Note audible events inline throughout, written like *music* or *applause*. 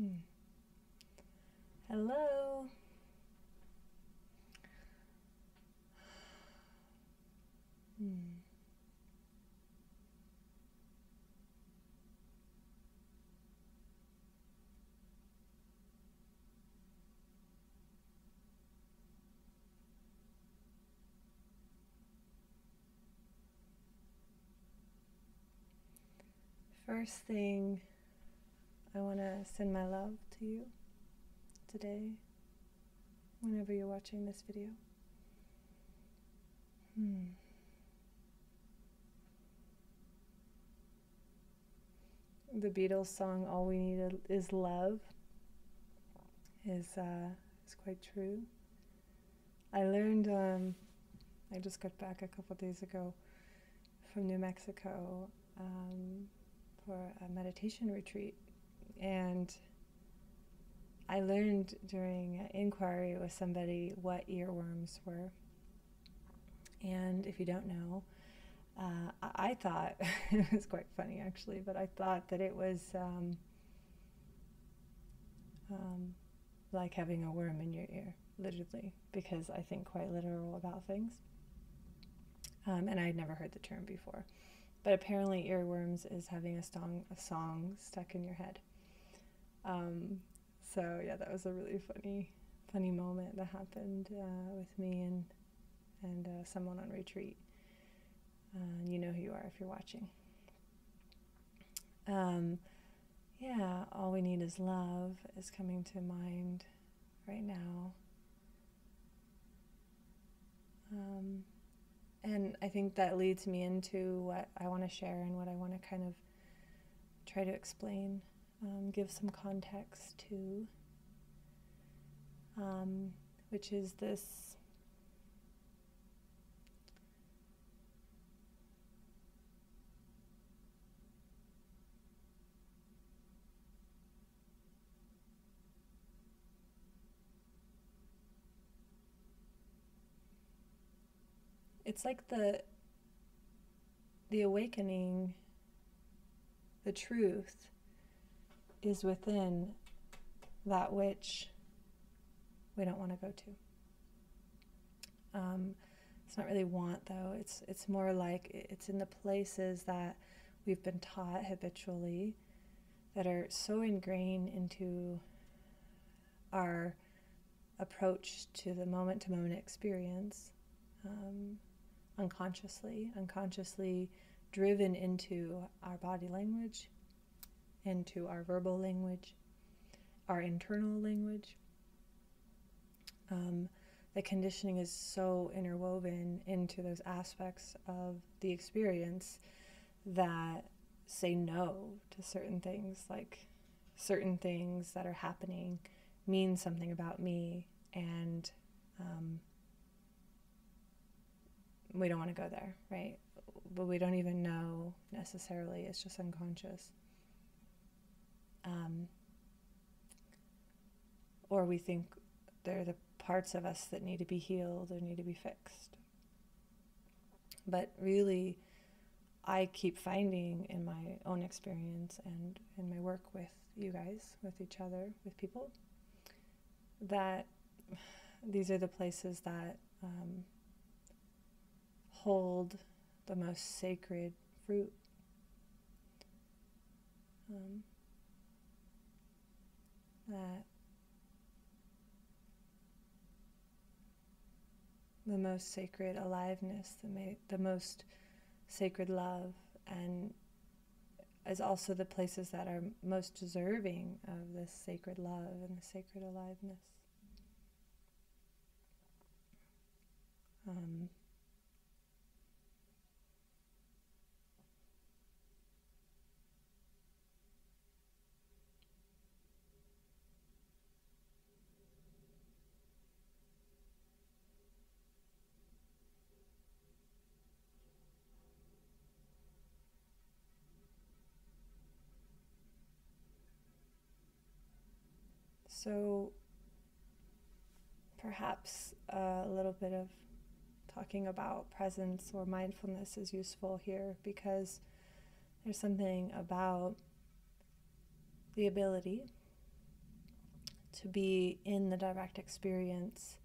Hmm. Hello. Hmm. First thing, I want to send my love to you today, whenever you're watching this video. Hmm. The Beatles song "All We Need Is Love" is uh, is quite true. I learned. Um, I just got back a couple days ago from New Mexico um, for a meditation retreat, and I learned during inquiry with somebody what earworms were. And if you don't know, uh, I, thought *laughs* it was quite funny actually, but I thought that it was um, um, like having a worm in your ear, literally, because I think quite literal about things. Um, and I had never heard the term before. But apparently, earworms is having a song, a song stuck in your head. Um, so yeah, that was a really funny, funny moment that happened uh, with me and and uh, someone on retreat. Uh, you know who you are if you're watching. Um, yeah, all we need is love is coming to mind right now. Um, and I think that leads me into what I want to share and what I want to kind of try to explain, um, give some context to, um, which is this it's like the the awakening the truth is within that which we don't want to go to. Um, it's not really want though. It's it's more like it's in the places that we've been taught habitually that are so ingrained into our approach to the moment to moment experience um, unconsciously, unconsciously driven into our body language, into our verbal language, our internal language. Um, the conditioning is so interwoven into those aspects of the experience that say no to certain things, like certain things that are happening mean something about me, and um, we don't want to go there, right? But we don't even know necessarily, it's just unconscious. Um, or we think they're the parts of us that need to be healed or need to be fixed. But really, I keep finding in my own experience and in my work with you guys, with each other, with people, that these are the places that um, hold the most sacred fruit. Um, that the most sacred aliveness, the, ma- the most sacred love, and is also the places that are most deserving of this sacred love and the sacred aliveness. Um, So perhaps a little bit of talking about presence or mindfulness is useful here because there's something about the ability to be in the direct experience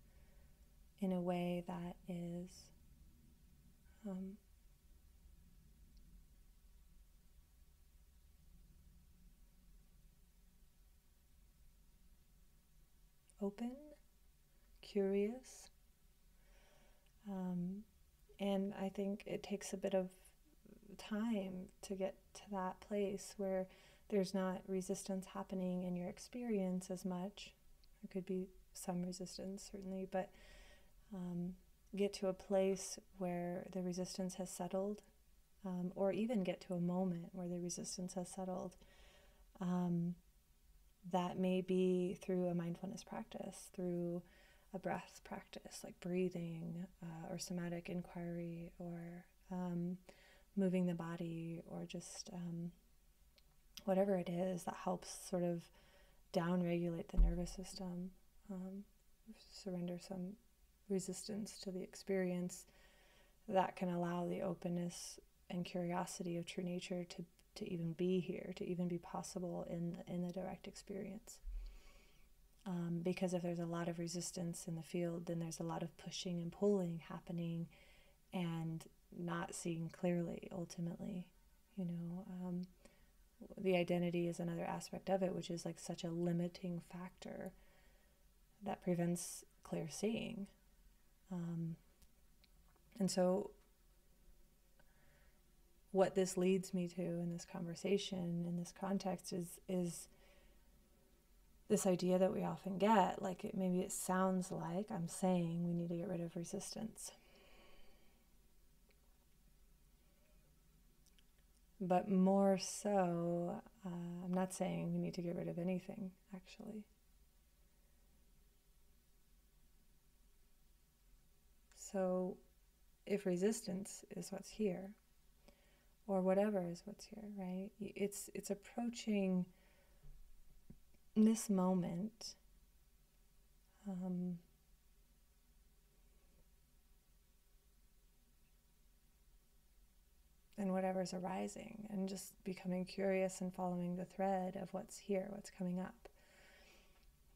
in a way that is um, open, curious. Um, and I think it takes a bit of time to get to that place where there's not resistance happening in your experience as much. There could be some resistance, certainly, but um, get to a place where the resistance has settled, um, or even get to a moment where the resistance has settled. Um, that may be through a mindfulness practice, through a breath practice like breathing uh, or somatic inquiry or um, moving the body or just um, whatever it is that helps sort of down regulate the nervous system, um, surrender some resistance to the experience that can allow the openness and curiosity of true nature to to even be here, to even be possible in in the direct experience. Um, because if there's a lot of resistance in the field, then there's a lot of pushing and pulling happening, and not seeing clearly. Ultimately, you know, um, the identity is another aspect of it, which is like such a limiting factor that prevents clear seeing. Um, and so what this leads me to in this conversation in this context is is this idea that we often get like it, maybe it sounds like i'm saying we need to get rid of resistance. But more so uh, i'm not saying we need to get rid of anything actually. So if resistance is what's here or whatever is what's here, right? It's it's approaching this moment um, and whatever's arising, and just becoming curious and following the thread of what's here, what's coming up.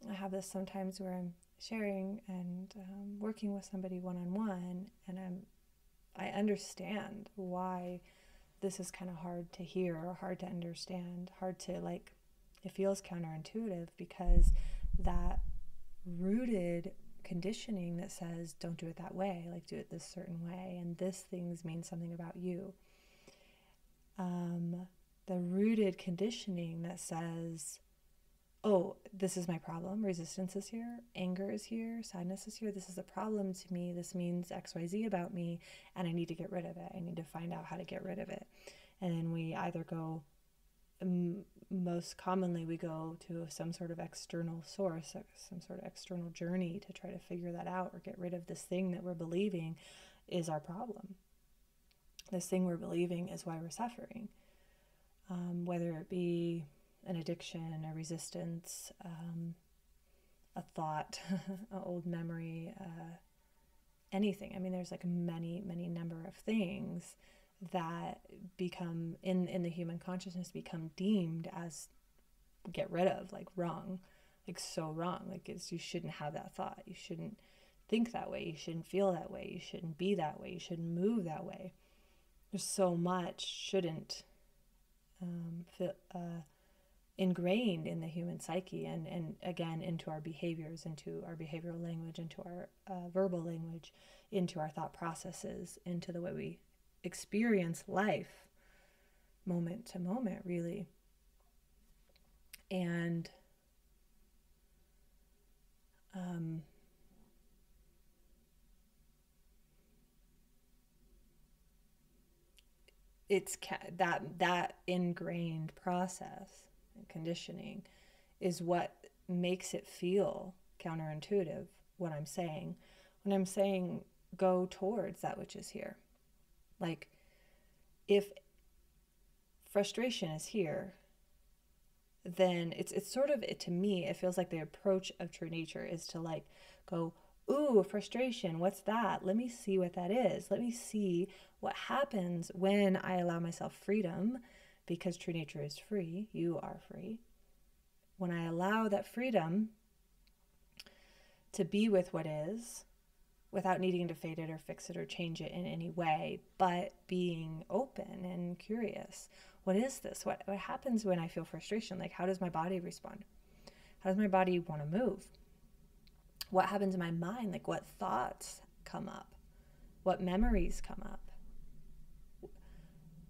I have this sometimes where I'm sharing and um, working with somebody one on one, and I'm I understand why this is kind of hard to hear or hard to understand, hard to like, it feels counterintuitive because that rooted conditioning that says, don't do it that way, like do it this certain way, and this things mean something about you. Um, the rooted conditioning that says, oh, this is my problem. Resistance is here. Anger is here. Sadness is here. This is a problem to me. This means XYZ about me, and I need to get rid of it. I need to find out how to get rid of it. And then we either go, m- most commonly, we go to some sort of external source, some sort of external journey to try to figure that out or get rid of this thing that we're believing is our problem. This thing we're believing is why we're suffering. Um, whether it be an addiction, a resistance, um, a thought, *laughs* an old memory, uh, anything. I mean, there's like many, many number of things that become in in the human consciousness become deemed as get rid of, like wrong, like so wrong. Like it's you shouldn't have that thought. You shouldn't think that way. You shouldn't feel that way. You shouldn't be that way. You shouldn't move that way. There's so much shouldn't um, feel, uh, ingrained in the human psyche and, and again into our behaviors, into our behavioral language, into our uh, verbal language, into our thought processes, into the way we experience life moment to moment, really. And um, it's ca- that that ingrained process conditioning is what makes it feel counterintuitive what I'm saying. When I'm saying go towards that which is here. Like if frustration is here, then it's it's sort of it to me it feels like the approach of true nature is to like go ooh frustration what's that let me see what that is let me see what happens when i allow myself freedom because true nature is free, you are free. When I allow that freedom to be with what is without needing to fade it or fix it or change it in any way, but being open and curious. What is this? What, what happens when I feel frustration? Like, how does my body respond? How does my body want to move? What happens in my mind? Like, what thoughts come up? What memories come up?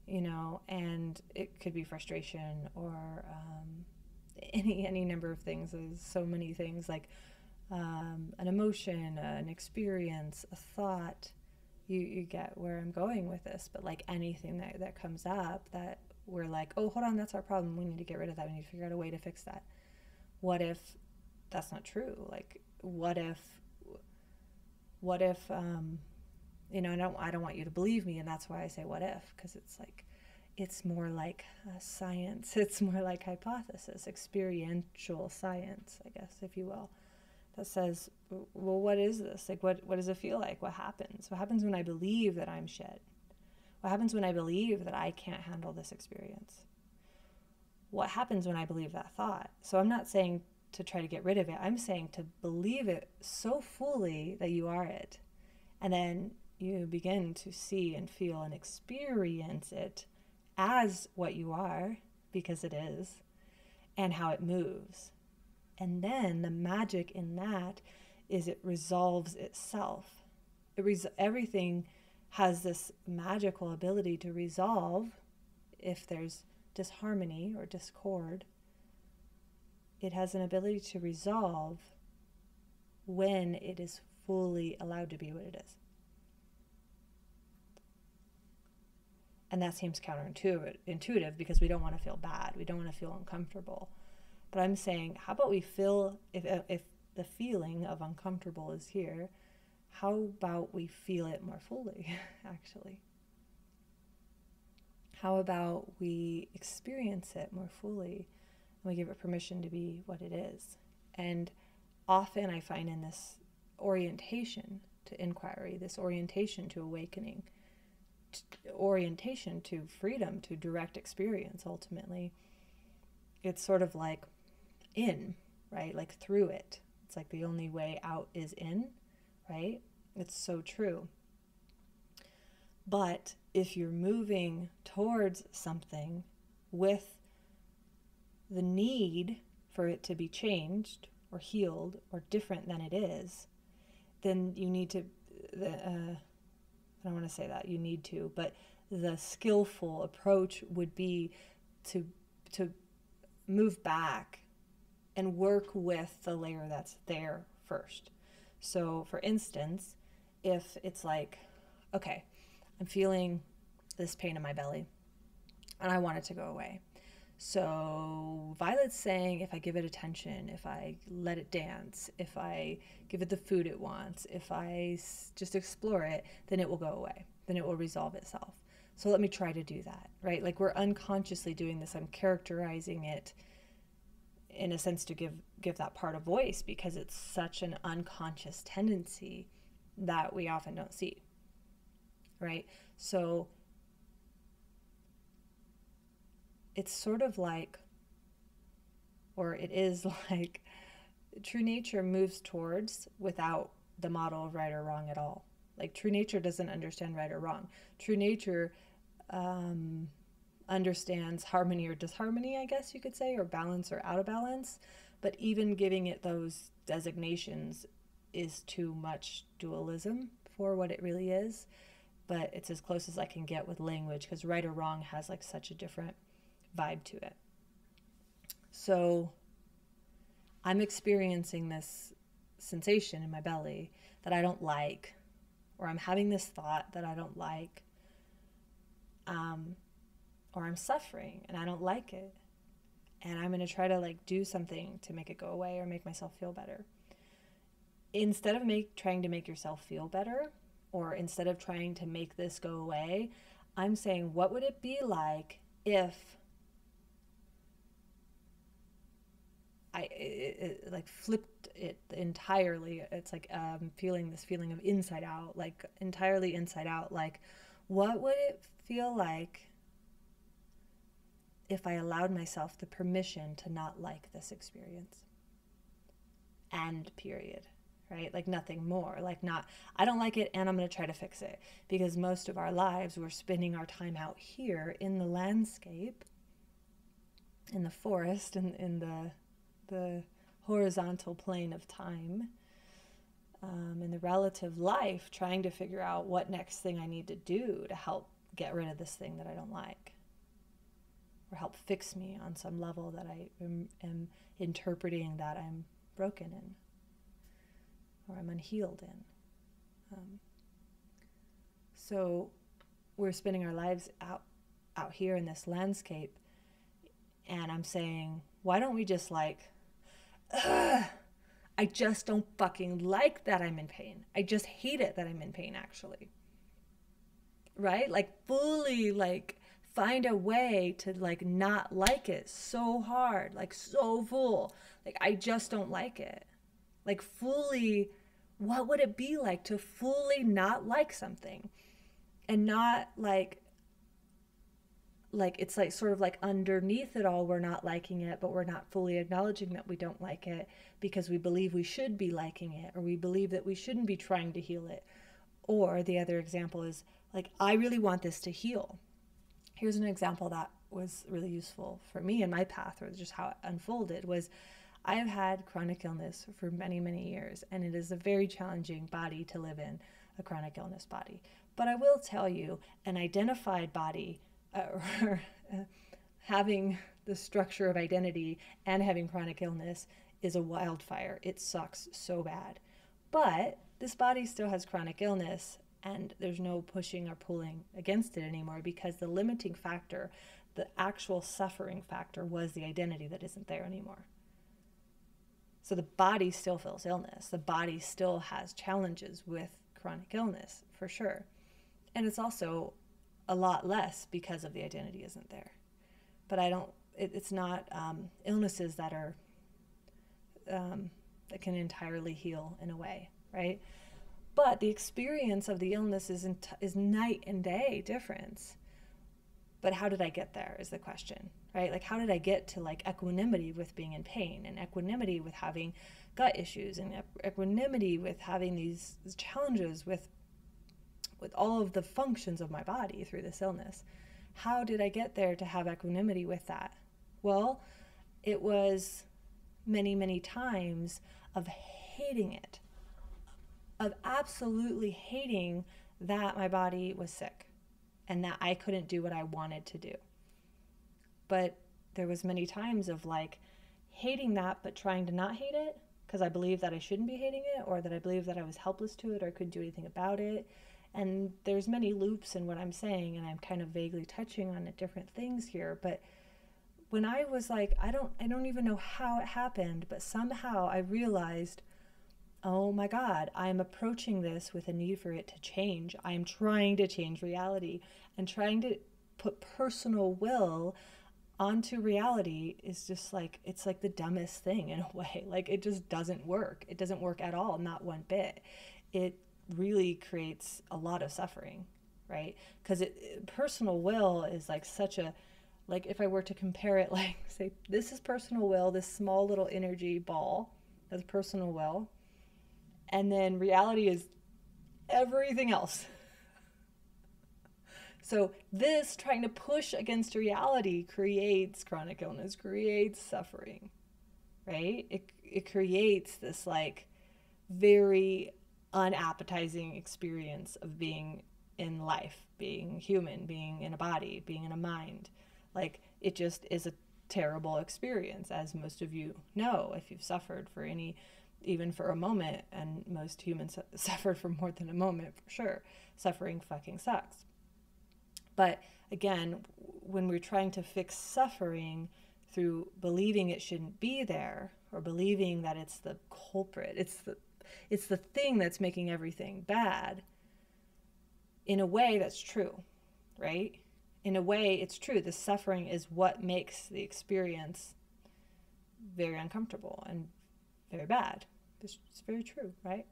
You know, and it could be frustration or um, *laughs* any any number of things. There's so many things like um, an emotion, an experience, a thought. You, you get where I'm going with this, but like anything that, that comes up that we're like, oh, hold on, that's our problem. We need to get rid of that. We need to figure out a way to fix that. What if that's not true? Like, what if, what if, um, you know, I don't, I don't want you to believe me, and that's why I say what if, because it's like, it's more like science. *laughs* It's more like hypothesis, experiential science, I guess, if you will that says, well, what is this? Like, what, what does it feel like? What happens? What happens when I believe that I'm shit? What happens when I believe that I can't handle this experience? What happens when I believe that thought? So I'm not saying to try to get rid of it. I'm saying to believe it so fully that you are it. And then you begin to see and feel and experience it as what you are, because it is, and how it moves and then the magic in that is it resolves itself. It res- everything has this magical ability to resolve if there's disharmony or discord. It has an ability to resolve when it is fully allowed to be what it is. And that seems counterintuitive because we don't want to feel bad. We don't want to feel uncomfortable. But I'm saying, how about we feel, if, uh, if the feeling of uncomfortable is here, how about we feel it more fully, *laughs* actually? How about we experience it more fully and we give it permission to be what it is? And often I find in this orientation to inquiry, this orientation to awakening, orientation to freedom, to direct experience ultimately, it's sort of like in, right? Like through it. It's like the only way out is in, right? It's so true. But if you're moving towards something with the need for it to be changed or healed or different than it is, then you need to, uh, I don't want to say that, you need to, but the skillful approach would be to, to move back and work with the layer that's there first. So, for instance, if it's like, okay, I'm feeling this pain in my belly and I want it to go away. So, Violet's saying if I give it attention, if I let it dance, if I give it the food it wants, if I just explore it, then it will go away. Then it will resolve itself. So, let me try to do that, right? Like we're unconsciously doing this. I'm characterizing it in a sense to give give that part a voice because it's such an unconscious tendency that we often don't see right so it's sort of like or it is *laughs* like true nature moves towards without the model of right or wrong at all like true nature doesn't understand right or wrong true nature um, understands harmony or disharmony, I guess you could say, or balance or out of balance. But even giving it those designations is too much dualism for what it really is. But it's as close as I can get with language because right or wrong has like such a different vibe to it. So I'm experiencing this sensation in my belly that I don't like, or I'm having this thought that I don't like. Um, or I'm suffering and I don't like it. And I'm going to try to like do something to make it go away or make myself feel better. Instead of make trying to make yourself feel better or instead of trying to make this go away, I'm saying what would it be like if I it, it, like flipped it entirely. It's like um, feeling this feeling of inside out, like entirely inside out. Like, what would it feel like if I allowed myself the permission to not like this experience. And period, right? Like nothing more. Like, not, I don't like it and I'm going to try to fix it. Because most of our lives, we're spending our time out here in the landscape, in the forest, in, in the, the horizontal plane of time, um, in the relative life, trying to figure out what next thing I need to do to help get rid of this thing that I don't like or help fix me on some level that I am, am interpreting that I'm broken in or I'm unhealed in. Um, so we're spending our lives out out here in this landscape, and I'm saying, why don't we just like, I just don't fucking like that I'm in pain. I just hate it that I'm in pain, actually. Right? Like fully like find a way to like not like it so hard, like so full. Like I just don't like it. Like fully what would it be like to fully not like something and not like like it's like sort of like underneath it all we're not liking it but we're not fully acknowledging that we don't like it because we believe we should be liking it or we believe that we shouldn't be trying to heal it or the other example is like i really want this to heal here's an example that was really useful for me in my path or just how it unfolded was I have had chronic illness for many, many years, and it is a very challenging body to live in, a chronic illness body. But I will tell you, an identified body, uh, *laughs* having the structure of identity and having chronic illness is a wildfire. It sucks so bad. But this body still has chronic illness, and there's no pushing or pulling against it anymore because the limiting factor, the actual suffering factor, was the identity that isn't there anymore. So the body still feels illness. The body still has challenges with chronic illness for sure. And it's also a lot less because of the identity isn't there. But I don't, it, it's not um, illnesses that are, um, that can entirely heal in a way, right? But the experience of the illness is, is night and day difference. But how did I get there is the question right? Like, how did I get to like equanimity with being in pain and equanimity with having gut issues and equanimity with having these challenges with with all of the functions of my body through this illness? How did I get there to have equanimity with that? Well, it was many, many times of hating it, of absolutely hating that my body was sick and that I couldn't do what I wanted to do but there was many times of like hating that but trying to not hate it because I believe that I shouldn't be hating it or that I believe that I was helpless to it or couldn't do anything about it. And there's many loops in what I'm saying and I'm kind of vaguely touching on different things here, but when I was like I don't I don't even know how it happened, but somehow I realized oh my god, I'm approaching this with a need for it to change. I'm trying to change reality and trying to put personal will onto reality is just like it's like the dumbest thing in a way. *laughs* Like it just doesn't work. It doesn't work at all not one bit. It really creates a lot of suffering right because it personal will is like such a like if i were to compare it *laughs* like say this is personal will this small little energy ball that's personal will and then reality is everything else *laughs* so, this trying to push against reality creates chronic illness, creates suffering, right? It, it creates this like very unappetizing experience of being in life, being human, being in a body, being in a mind. Like, it just is a terrible experience, as most of you know if you've suffered for any, even for a moment, and most humans *laughs* suffered for more than a moment for sure. Suffering fucking sucks. But again, when we're trying to fix suffering through believing it shouldn't be there or believing that it's the culprit, it's the it's the thing that's making everything bad. In a way that's true, right? In a way it's true. The suffering is what makes the experience very uncomfortable and very bad. It's very true, right?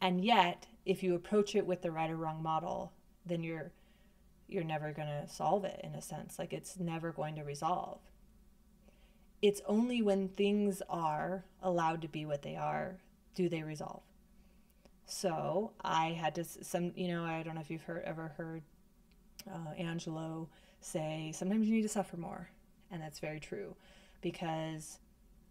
And yet, if you approach it with the right or wrong model, then you're you're never going to solve it in a sense. Like it's never going to resolve. It's only when things are allowed to be what they are do they resolve. So I had to some you know I don't know if you've heard ever heard uh, Angelo say sometimes you need to suffer more, and that's very true, because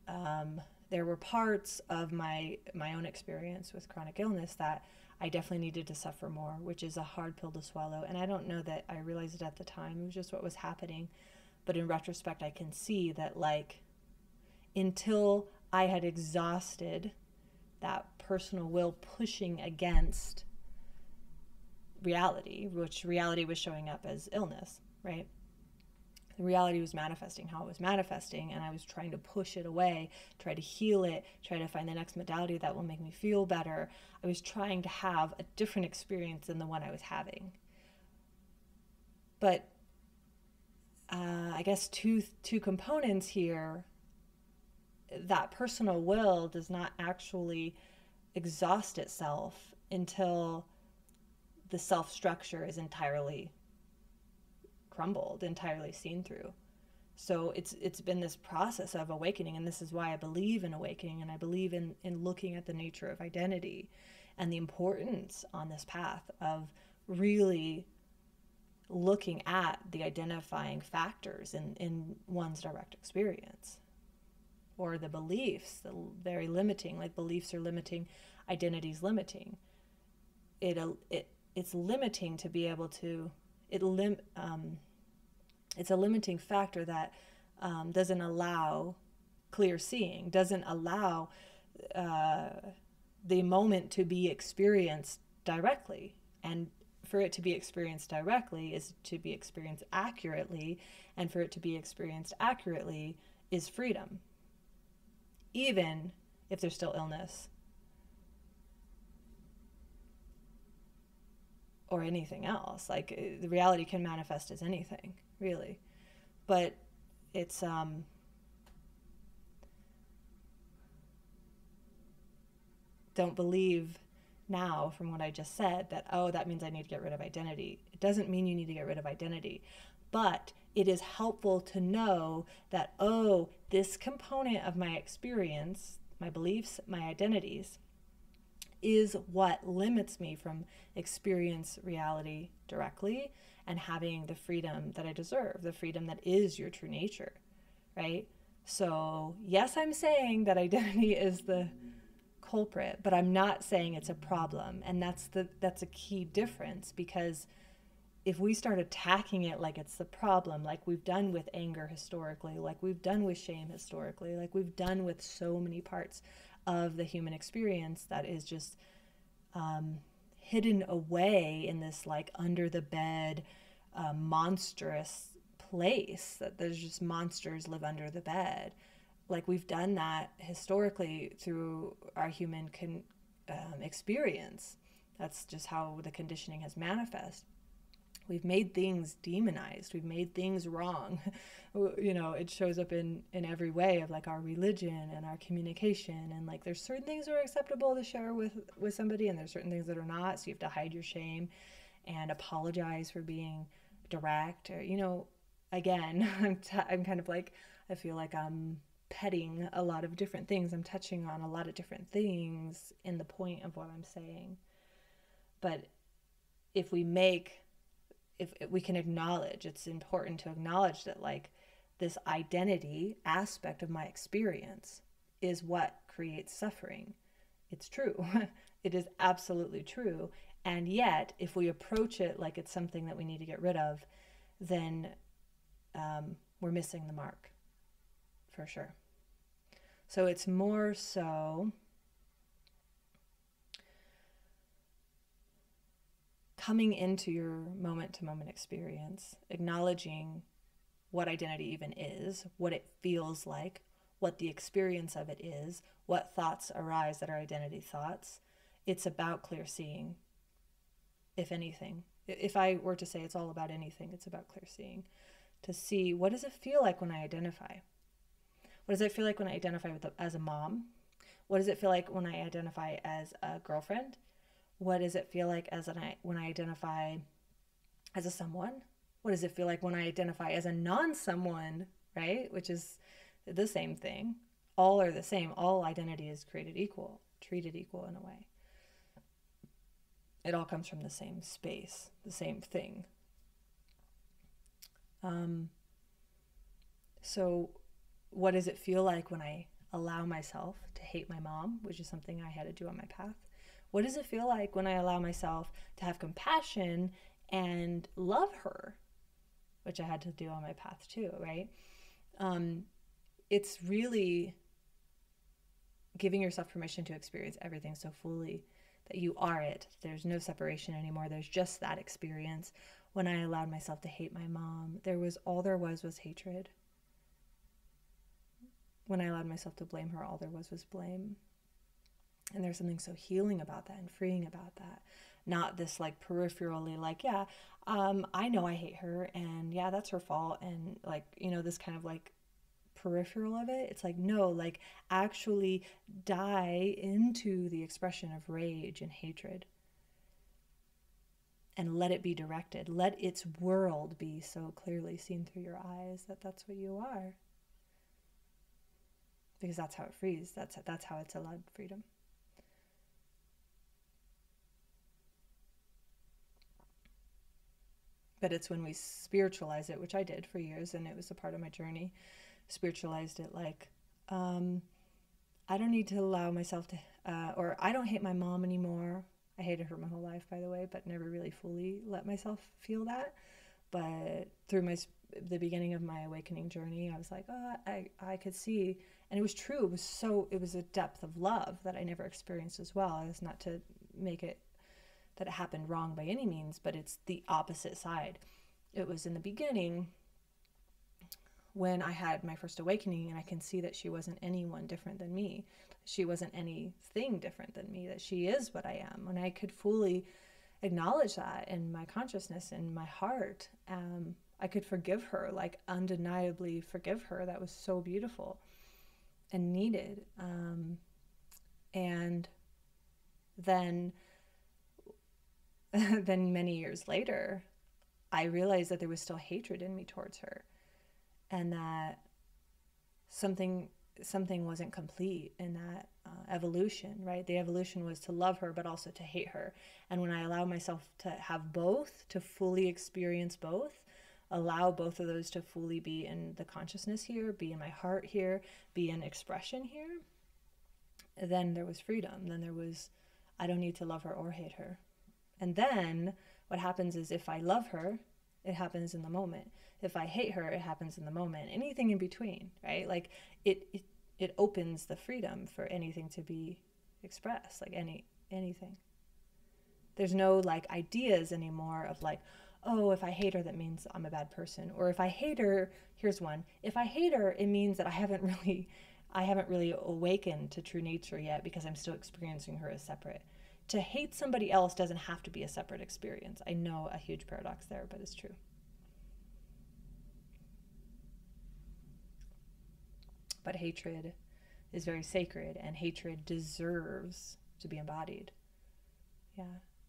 um, there were parts of my my own experience with chronic illness that I definitely needed to suffer more, which is a hard pill to swallow. And I don't know that I realized it at the time. It was just what was happening. But in retrospect, I can see that, like, until I had exhausted that personal will pushing against reality, which reality was showing up as illness, right? the reality was manifesting how it was manifesting and i was trying to push it away try to heal it try to find the next modality that will make me feel better i was trying to have a different experience than the one i was having but uh, i guess two two components here that personal will does not actually exhaust itself until the self structure is entirely crumbled, entirely seen through. So it's it's been this process of awakening, and this is why I believe in awakening, and I believe in in looking at the nature of identity, and the importance on this path of really looking at the identifying factors in in one's direct experience, or the beliefs, the very limiting, like beliefs are limiting, identities limiting. It it it's limiting to be able to it lim um, it's a limiting factor that um, doesn't allow clear seeing, doesn't allow uh, the moment to be experienced directly. And for it to be experienced directly is to be experienced accurately, and for it to be experienced accurately is freedom, even if there's still illness or anything else. Like uh, the reality can manifest as anything, really. But it's um don't believe now from what I just said that oh that means I need to get rid of identity. It doesn't mean you need to get rid of identity. But it is helpful to know that oh this component of my experience, my beliefs, my identities is what limits me from experience reality directly and having the freedom that I deserve, the freedom that is your true nature, right? So, yes, I'm saying that *laughs* identity is the culprit, but I'm not saying it's a problem. And that's the that's a key difference because if we start attacking it like it's the problem, like we've done with anger historically, like we've done with shame historically, like we've done with so many parts of the human experience that is just um, hidden away in this like under the bed uh, monstrous place that there's just monsters live under the bed. Like we've done that historically through our human con- um, experience. That's just how the conditioning has manifest we've made things demonized. We've made things wrong. *laughs* You know it shows up in in every way of like our religion and our communication. And like there's certain things that are acceptable to share with with somebody and there's certain things that are not. So you have to hide your shame and apologize for being direct. Or you know again *laughs* i'm, t- I'm kind of like i feel like i'm petting a lot of different things. I'm touching on a lot of different things in the point of what i'm saying. But if we make if, if we can acknowledge it's important to acknowledge that like this identity aspect of my experience is what creates suffering. It's true. *laughs* It is absolutely true. And yet if we approach it like it's something that we need to get rid of then um, we're missing the mark for sure. So it's more so coming into your moment to moment experience, acknowledging what identity even is, what it feels like, what the experience of it is, what thoughts arise that are identity thoughts. It's about clear seeing, if anything. If I were to say it's all about anything, it's about clear seeing. To see what does it feel like when I identify? What does it feel like when I identify with a, as a mom? What does it feel like when I identify as a girlfriend? What does it feel like as an I when I identify as a someone? What does it feel like when I identify as a non-someone, right? Which is the same thing. All are the same. All identity is created equal, treated equal in a way. it all comes from the same space, the same thing. Um, so, what does it feel like when I allow myself to hate my mom, which is something I had to do on my path? What does it feel like when I allow myself to have compassion and love her, which I had to do on my path too, right? Um, it's really giving yourself permission to experience everything so fully that you are it. There's no separation anymore. There's just that experience. When I allowed myself to hate my mom, there was all there was was hatred. When I allowed myself to blame her, all there was was blame. And there's something so healing about that and freeing about that. Not this like peripherally, like, yeah, um, I know I hate her and yeah, that's her fault. And like, you know, this kind of like peripheral of it. It's like, no, like actually die into the expression of rage and hatred and let it be directed. Let its world be so clearly seen through your eyes that that's what you are. Because that's how it frees. That's that's how it's allowed freedom. But it's when we spiritualize it, which I did for years, and it was a part of my journey spiritualized it like um, I don't need to allow myself to, uh, or I don't hate my mom anymore. I hated her my whole life, by the way, but never really fully let myself feel that. But through my the beginning of my awakening journey, I was like, oh, I I could see, and it was true. It was so it was a depth of love that I never experienced as well. It's not to make it that it happened wrong by any means, but it's the opposite side. It was in the beginning when I had my first awakening and I can see that she wasn't anyone different than me. She wasn't anything different than me, that she is what I am. When I could fully acknowledge that in my consciousness, in my heart, um, I could forgive her, like undeniably forgive her. That was so beautiful and needed. Um, and then, *laughs* then many years later, I realized that there was still hatred in me towards her and that something something wasn't complete in that uh, evolution right? The evolution was to love her but also to hate her. And when i allow myself to have both to fully experience both allow both of those to fully be in the consciousness here be in my heart here be in expression here then there was freedom. Then there was i don't need to love her or hate her and then what happens is if i love her it happens in the moment. If I hate her, it happens in the moment. Anything in between, right? Like it, it, it opens the freedom for anything to be expressed, like any anything. There's no like ideas anymore of like, oh, if I hate her, that means I'm a bad person. Or if I hate her, here's one. If I hate her, it means that I haven't really, I haven't really awakened to true nature yet because I'm still experiencing her as separate to hate somebody else doesn't have to be a separate experience. I know a huge paradox there, but it's true. But hatred is very sacred, and hatred deserves to be embodied. Yeah,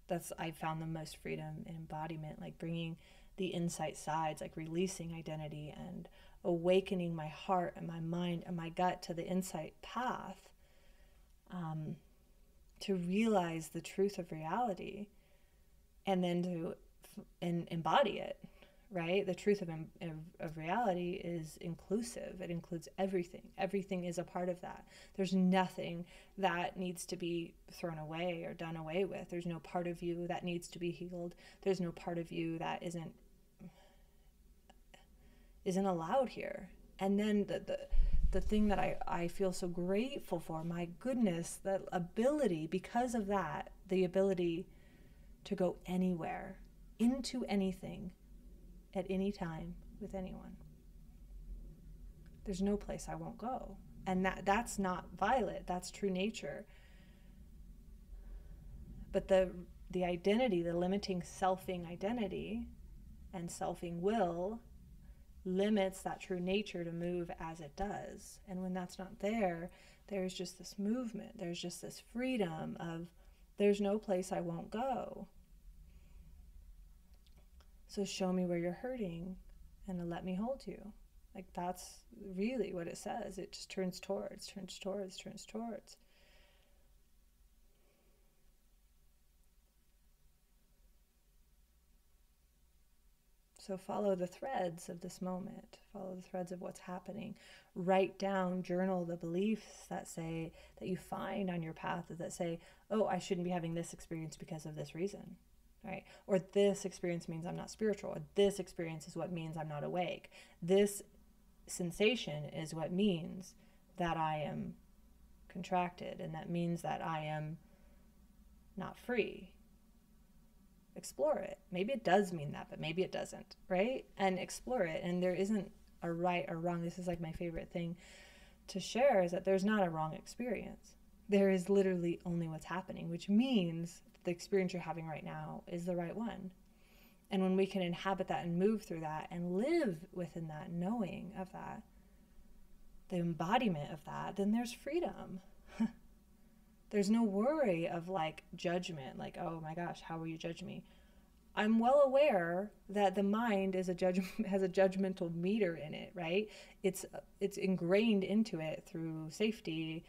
that's I found the most freedom in embodiment, like bringing the insight sides, like releasing identity and awakening my heart and my mind and my gut to the insight path. Um, to realize the truth of reality and then to and embody it right? The truth of, of, reality is inclusive. It includes everything. Everything is a part of that. There's nothing that needs to be thrown away or done away with. There's no part of you that needs to be healed. There's no part of you that isn't isn't allowed here. And then the, the the thing that I, I feel so grateful for. My goodness, the ability, because of that, the ability to go anywhere, into anything, at any time, with anyone. There's no place I won't go. And that, that's not violet, that's true nature. But the, the identity, the limiting selfing identity and selfing will limits that true nature to move as it does. And when that's not there, there's just this movement, there's just this freedom of there's no place I won't go. So show me where you're hurting and let me hold you. Like that's really what it says. It just turns towards, turns towards, turns towards. So follow the threads of this moment, follow the threads of what's happening. Write down, journal the beliefs that say, that you find on your path that say, oh, I shouldn't be having this experience because of this reason, right? Or this experience means I'm not spiritual. Or this experience is what means I'm not awake. This sensation is what means that I am contracted, and that means that I am not free explore it. Maybe it does mean that, but maybe it doesn't, right? And explore it. And there isn't a right or wrong. This is like my favorite thing to share is that there's not a wrong experience. There is literally only what's happening, which means the experience you're having right now is the right one. And when we can inhabit that and move through that and live within that knowing of that, the embodiment of that, then there's freedom. There's no worry of like judgment, like, oh my gosh, how will you judge me? I'm well aware that the mind is a judge *laughs* has a judgmental meter in it, right? It's it's ingrained into it through safety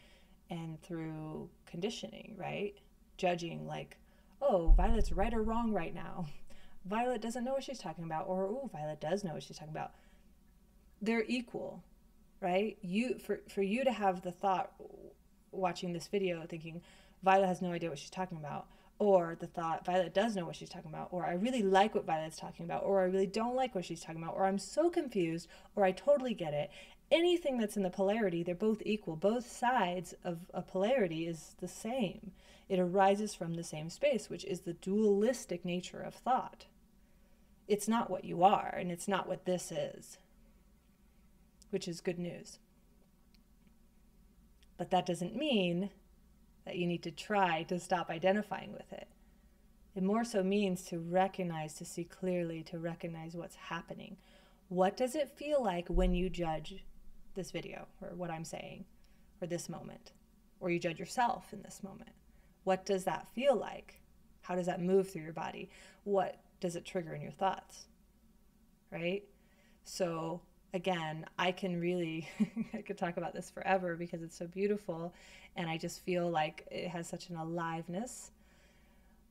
and through conditioning, right? Judging like, oh, Violet's right or wrong right now. *laughs* Violet doesn't know what she's talking about, or oh, Violet does know what she's talking about. They're equal, right? You for for you to have the thought, watching this video thinking Violet has no idea what she's talking about, or the thought Violet does know what she's talking about, or I really like what Violet's talking about, or I really don't like what she's talking about, or I'm so confused, or I totally get it. Anything that's in the polarity, they're both equal. Both sides of a polarity is the same. It arises from the same space, which is the dualistic nature of thought. It's not what you are, and it's not what this is, which is good news. But that doesn't mean that you need to try to stop identifying with it. It more so means to recognize, to see clearly, to recognize what's happening. What does it feel like when you judge this video or what I'm saying or this moment? Or you judge yourself in this moment? What does that feel like? How does that move through your body? What does it trigger in your thoughts? Right? So again, I can really, *laughs* I could talk about this forever because it's so beautiful. And I just feel like it has such an aliveness.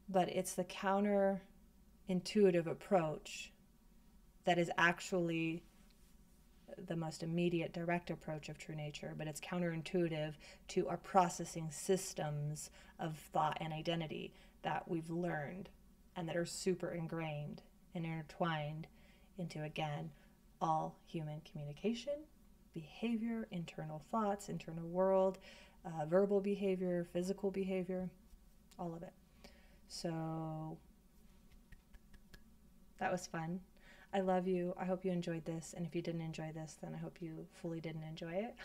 But it's the counter intuitive approach that is actually the most immediate direct approach of true nature, but it's counterintuitive to our processing systems of thought and identity that we've learned and that are super ingrained and intertwined into, again, all human communication, behavior, internal thoughts, internal world, uh, verbal behavior, physical behavior, all of it. So that was fun. I love you. I hope you enjoyed this. And if you didn't enjoy this, then I hope you fully didn't enjoy it.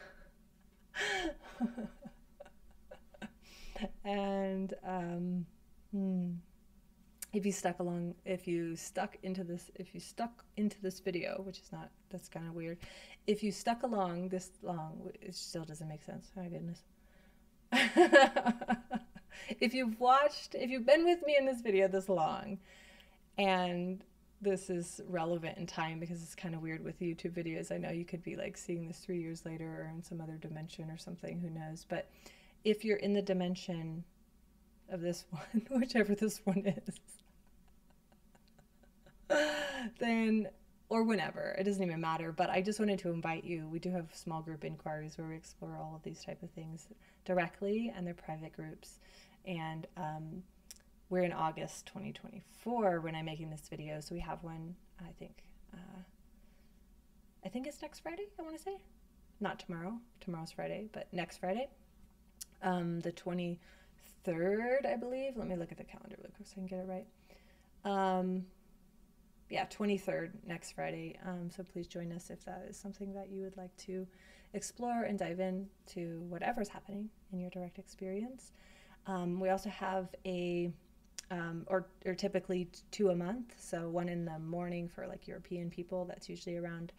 *laughs* and um, hmm if you stuck along if you stuck into this if you stuck into this video which is not that's kind of weird. If you stuck along this long it still doesn't make sense. My goodness. *laughs* If you've watched if you've been with me in this video this long and this is relevant in time because it's kind of weird with youtube videos i know you could be like seeing this three years later or in some other dimension or something who knows? But if you're in the dimension of this *laughs* one whichever this one is then or whenever it doesn't even matter but i just wanted to invite you. We do have small group inquiries where we explore all of these type of things directly and they're private groups. And um, we're in august 2024 when i'm making this video so we have one i think uh, i think it's next friday i want to say. Not tomorrow tomorrow's friday but next friday. Um, the 23rd i believe. Let me look at the calendar real quick so i can get it right. Um, yeah, 23rd next Friday. Um, so please join us if that is something that you would like to explore and dive in to whatever's happening in your direct experience. Um, we also have a, um, or, or typically two a month. So one in the morning for like European people, that's usually around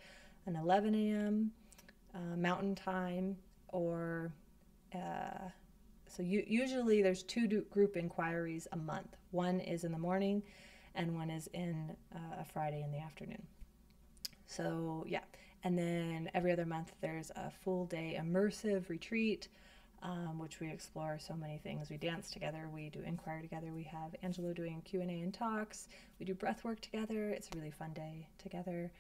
an 11 a.m. Uh, Mountain Time, or uh, so you, usually there's two group inquiries a month. One is in the morning and one is in uh, a Friday in the afternoon. So, yeah. And then every other month, there's a full day immersive retreat um, which we explore so many things. We dance together, we do inquiry together. We have Angelo doing Q and A and talks. We do breath work together. It's a really fun day together.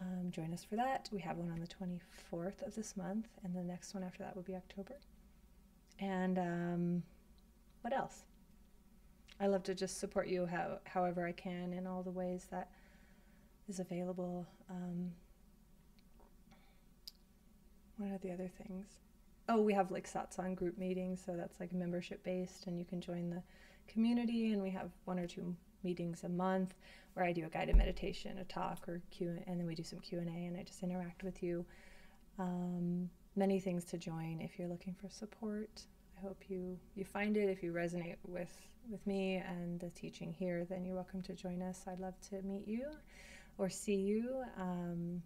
Um, join us for that. We have one on the 24th of this month, and the next one after that will be October. And um, what else? I love to just support you how, however I can in all the ways that is available. Um, what are the other things? Oh, we have like satsang group meetings, so that's like membership based, and you can join the community. And we have one or two meetings a month where I do a guided meditation, a talk, or Q, and then we do some Q and A, and I just interact with you. Um, many things to join if you're looking for support. I hope you you find it. If you resonate with with me and the teaching here, then you're welcome to join us. I'd love to meet you or see you. Um,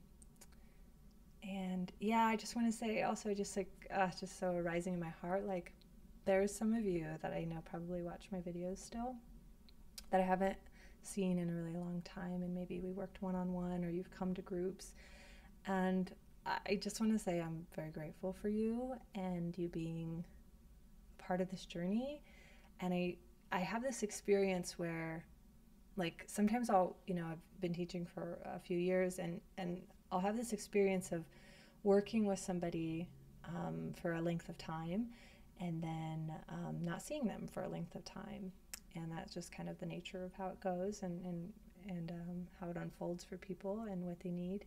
and yeah, I just want to say also, just like, uh, just so arising in my heart, like, there's some of you that I know probably watch my videos still that I haven't seen in a really long time, and maybe we worked one on one or you've come to groups. And I just want to say I'm very grateful for you and you being part of this journey. And I, I have this experience where, like, sometimes I'll, you know, I've been teaching for a few years, and and I'll have this experience of working with somebody um, for a length of time and then um, not seeing them for a length of time. And that's just kind of the nature of how it goes and, and, and um, how it unfolds for people and what they need.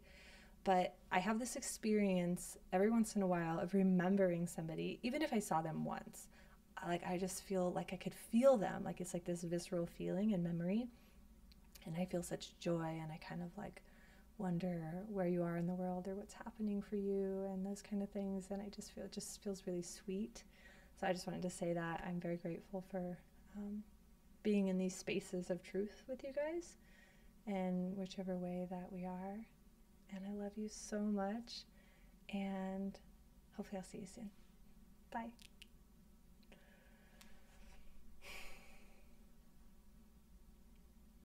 But I have this experience every once in a while of remembering somebody, even if I saw them once. Like I just feel like I could feel them. Like it's like this visceral feeling and memory. And I feel such joy and I kind of like wonder where you are in the world or what's happening for you and those kind of things. And I just feel it just feels really sweet. So I just wanted to say that I'm very grateful for um, being in these spaces of truth with you guys, and whichever way that we are. And I love you so much. And hopefully, I'll see you soon. Bye.